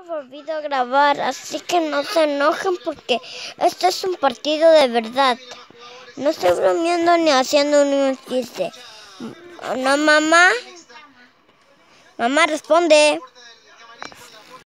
hemos volvido a grabar, así que no se enojen porque este es un partido de verdad. No estoy bromeando ni haciendo ni un chiste. ¿No, mamá? Mamá, responde.